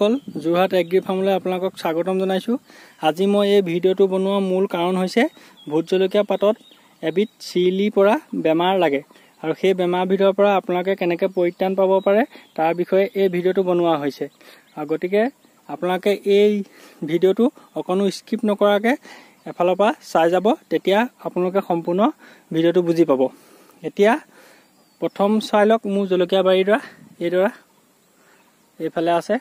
কৃষকসকল যোৰহাট এগ্ৰি ফাৰ্মলৈ আপোনালোকক স্বাগতম জনাইছোঁ। আজি মই এই ভিডিঅ'টো বনোৱাৰ মূল কাৰণ হৈছে ভোট জলকীয়া পাতত এবিধ চিৰিলি পৰা বেমাৰ লাগে। আৰু সেই বেমাৰ ভিতৰৰ পৰা আপোনালোকে কেনেকৈ পৰিত্ৰাণ পাব পাৰে তাৰ বিষয়ে এই ভিডিঅ'টো বনোৱা হৈছে। গতিকে আপোনালোকে এই ভিডিঅ'টো অকণো স্কিপ নকৰাকৈ এফালৰ পৰা চাই যাব তেতিয়া আপোনালোকে সম্পূৰ্ণ ভিডিঅ'টো বুজি পাব। এতিয়া প্ৰথম চাই লওক মোৰ জলকীয়া বাৰীডৰা এইডৰা এইফালে আছে।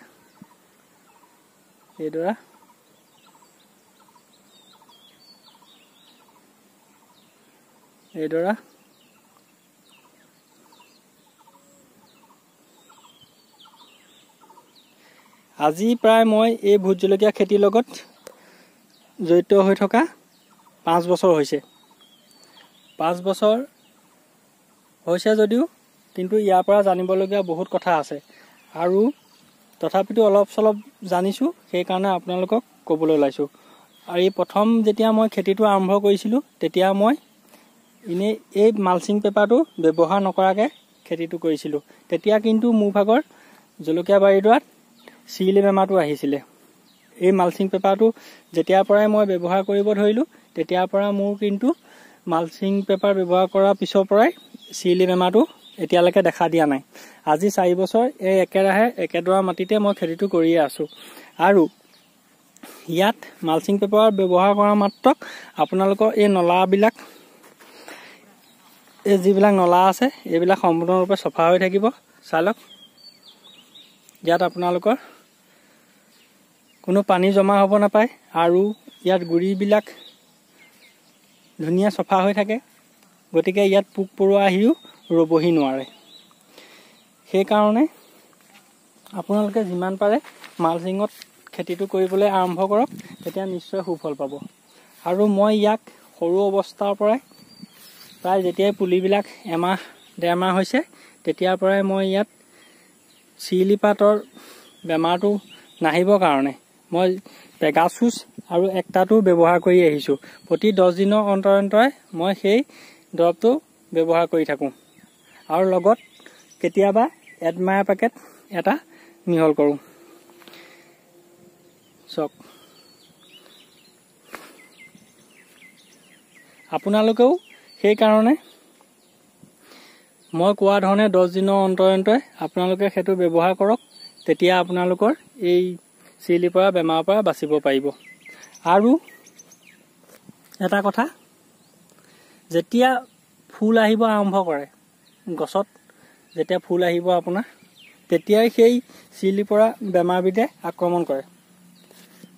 এইডৰা এইডৰা আজি প্ৰায় মই এই ভোট জলকীয়া খেতিৰ লগত জড়িত হৈ থকা পাঁচ বছৰ হৈছে। পাঁচ বছৰ হৈছে যদিও কিন্তু ইয়াৰ পৰা জানিবলগীয়া বহুত কথা আছে। আৰু তথাপিতো অলপ চলপ জানিছোঁ সেইকাৰণে আপোনালোকক ক'বলৈ ওলাইছোঁ। আৰু এই প্ৰথম যেতিয়া মই খেতিটো আৰম্ভ কৰিছিলোঁ তেতিয়া মই এনেই এই মালচিং পেপাৰটো ব্যৱহাৰ নকৰাকৈ খেতিটো কৰিছিলোঁ। তেতিয়া কিন্তু মোৰ ভাগৰ জলকীয়া বাৰীডৰাত চিৰিলি বেমাৰটো আহিছিলে। এই মালচিং পেপাৰটো যেতিয়াৰ পৰাই মই ব্যৱহাৰ কৰিব ধৰিলোঁ তেতিয়াৰ পৰা মোৰ কিন্তু মালচিং পেপাৰ ব্যৱহাৰ কৰাৰ পিছৰ পৰাই চিৰিলি বেমাৰটো এতিয়ালৈকে দেখা দিয়া নাই। আজি চাৰি বছৰ এই একেৰাহে একেডৰা মাটিতে মই খেতিটো কৰিয়ে আছোঁ। আৰু ইয়াত মালচিং পেপাৰ ব্যৱহাৰ কৰা মাত্ৰক আপোনালোকৰ এই নলাবিলাক এই যিবিলাক নলা আছে এইবিলাক সম্পূৰ্ণৰূপে চফা হৈ থাকিব। চাই লওক। ইয়াত আপোনালোকৰ কোনো পানী জমা হ'ব নাপায় আৰু ইয়াত গুৰিবিলাক ধুনীয়া চফা হৈ থাকে। গতিকে ইয়াত পোক পৰুৱা আহিও ৰ'বহি নোৱাৰে। সেইকাৰণে আপোনালোকে যিমান পাৰে মালচিঙত খেতিটো কৰিবলৈ আৰম্ভ কৰক তেতিয়া নিশ্চয় সুফল পাব। আৰু মই ইয়াক সৰু অৱস্থাৰ পৰাই প্ৰায় যেতিয়াই পুলিবিলাক এমাহ ডেৰমাহ হৈছে তেতিয়াৰ পৰাই মই ইয়াত চিৰিলি পাতৰ বেমাৰটো নাহিবৰ কাৰণে মই পেগাচুচ আৰু একটাটো ব্যৱহাৰ কৰি আহিছোঁ। প্ৰতি দহ দিনৰ অন্তৰে অন্তৰে মই সেই দৰৱটো ব্যৱহাৰ কৰি থাকোঁ। আৰু লগত কেতিয়াবা এডমায়াৰ পেকেট এটা মিহল কৰোঁ। চাওক। আপোনালোকেও সেইকাৰণে মই কোৱা ধৰণে দহ দিনৰ অন্তৰে অন্তৰে আপোনালোকে সেইটো ব্যৱহাৰ কৰক তেতিয়া আপোনালোকৰ এই চিৰিলিৰ পৰা বেমাৰৰ পৰা বাচিব পাৰিব। আৰু এটা কথা যেতিয়া ফুল আহিব আৰম্ভ কৰে গছত যেতিয়া ফুল আহিব আপোনাৰ তেতিয়াই সেই চিৰিলিৰ পৰা বেমাৰবিধে আক্ৰমণ কৰে।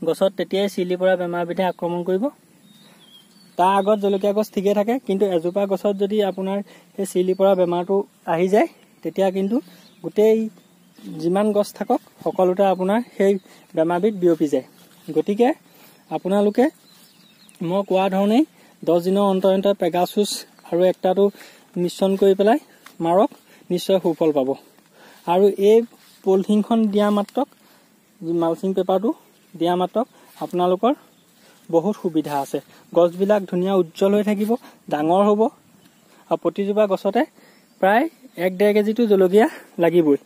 গছত তেতিয়াই চিৰিলিৰ পৰা বেমাৰবিধে আক্ৰমণ কৰিব। তাৰ আগত জলকীয়া গছ ঠিকে থাকে কিন্তু এজোপা গছত যদি আপোনাৰ সেই চিৰিলিৰ পৰা বেমাৰটো আহি যায় তেতিয়া কিন্তু গোটেই যিমান গছ থাকক সকলোতে আপোনাৰ সেই বেমাৰবিধ বিয়পি যায়। গতিকে আপোনালোকে মই কোৱা ধৰণেই দহ দিনৰ অন্তৰ অন্তৰ পেগাচুচ আৰু একটাটো মিশ্ৰণ কৰি পেলাই মাৰক নিশ্চয় সুফল পাব। আৰু এই পলিথিনখন দিয়া মাত্ৰক মালচিং পেপাৰটো দিয়া মাত্ৰক আপোনালোকৰ বহুত সুবিধা আছে। গছবিলাক ধুনীয়া উজ্জ্বল হৈ থাকিব ডাঙৰ হ'ব আৰু প্ৰতিজোপা গছতে প্ৰায় এক ডেৰ কেজিটো জলকীয়া লাগিবই।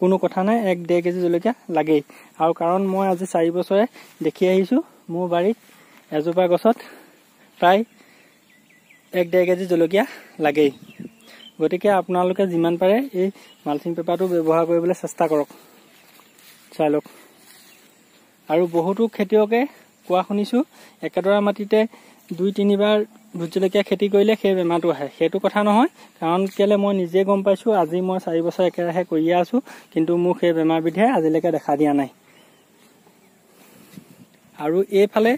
কোনো কথা নাই এক ডেৰ কেজি জলকীয়া লাগেই। আৰু কাৰণ মই আজি চাৰি বছৰে দেখি আহিছোঁ মোৰ বাৰীত এজোপা গছত প্ৰায় এক ডেৰ কেজি জলকীয়া লাগেই। গতিকে আপোনালোকে যিমান পাৰে এই মালচিং পেপাৰটো ব্যৱহাৰ কৰিবলৈ চেষ্টা কৰক। চাই লওক। আৰু বহুতো খেতিয়কে কোৱা শুনিছোঁ একেডৰা মাটিতে দুই তিনিবাৰ ভোট জলকীয়া খেতি কৰিলে সেই বেমাৰটো আহে। সেইটো কথা নহয় কাৰণ কেলৈ মই নিজে গম পাইছোঁ আজি মই চাৰি বছৰ একেৰাহে কৰিয়ে আছোঁ কিন্তু মোক সেই বেমাৰবিধে আজিলৈকে দেখা দিয়া নাই। আৰু এইফালে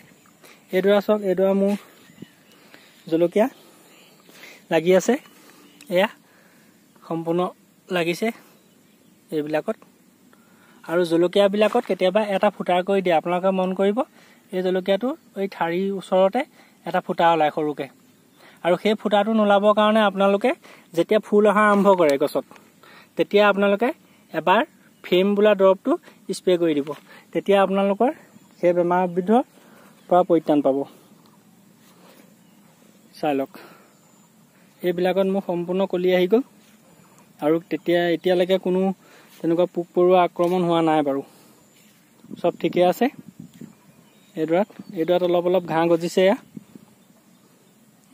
এইডৰা চাওক এইডৰা মোৰ জলকীয়া লাগি আছে। এয়া সম্পূৰ্ণ লাগিছে এইবিলাকত। আৰু জলকীয়াবিলাকত কেতিয়াবা এটা ফুটাৰ কৰি দিয়ে। আপোনালোকে মন কৰিব এই জলকীয়াটো এই ঠাৰিৰ ওচৰতে এটা ফুটা ওলায় সৰুকৈ। আৰু সেই ফুটাটো নোলাবৰ কাৰণে আপোনালোকে যেতিয়া ফুল অহা আৰম্ভ কৰে গছত তেতিয়া আপোনালোকে এবাৰ ফ্ৰেম বোলা দৰৱটো স্প্ৰে কৰি দিব। তেতিয়া আপোনালোকৰ সেই বেমাৰবিধৰ পৰা পৰিত্ৰাণ পাব। চাই লওক। এইবিলাকত মোৰ সম্পূৰ্ণ কলি আহি গ'ল। আৰু তেতিয়া এতিয়ালৈকে কোনো তেনেকুৱা পোক পৰুৱা আক্ৰমণ হোৱা নাই বাৰু। চব ঠিকে আছে? এইডৰাত এইডৰাত অলপ অলপ ঘাঁহ গজিছে এয়া।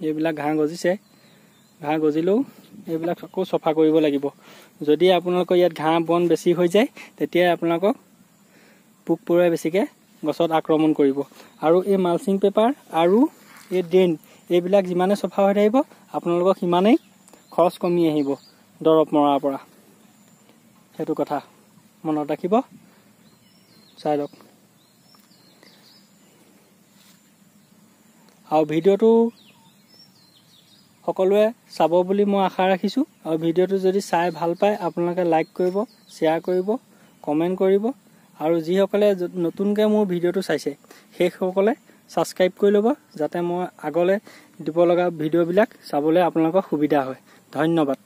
এইবিলাক ঘাঁহ গজিছে। ঘাঁহ গজিলেও এইবিলাক আকৌ চফা কৰিব লাগিব। যদি আপোনালোকৰ ইয়াত ঘাঁহ বন বেছি হৈ যায় তেতিয়াই আপোনালোকক পোক পৰুৱাই বেছিকৈ গছত আক্ৰমণ কৰিব। আৰু এই মালচিং পেপাৰ আৰু এই ড্ৰেইন এইবিলাক যিমানে চফা হৈ থাকিব আপোনালোকৰ সিমানেই খৰচ কমি আহিব দৰৱ মৰাৰ পৰা। সেইটো কথা মনত ৰাখিব। চাই লওক। আৰু ভিডিঅ'টো সকলোৱে চাব বুলি মই আশা ৰাখিছোঁ। আৰু ভিডিঅ'টো যদি চাই ভাল পায় আপোনালোকে লাইক কৰিব শ্বেয়াৰ কৰিব কমেণ্ট কৰিব। আৰু যিসকলে নতুনকৈ মোৰ ভিডিঅ'টো চাইছে সেইসকলে ছাবস্ক্ৰাইব কৰি ল'ব যাতে মই আগলৈ দিব লগা ভিডিঅ'বিলাক চাবলৈ আপোনালোকৰ সুবিধা হয়। ধন্যবাদ।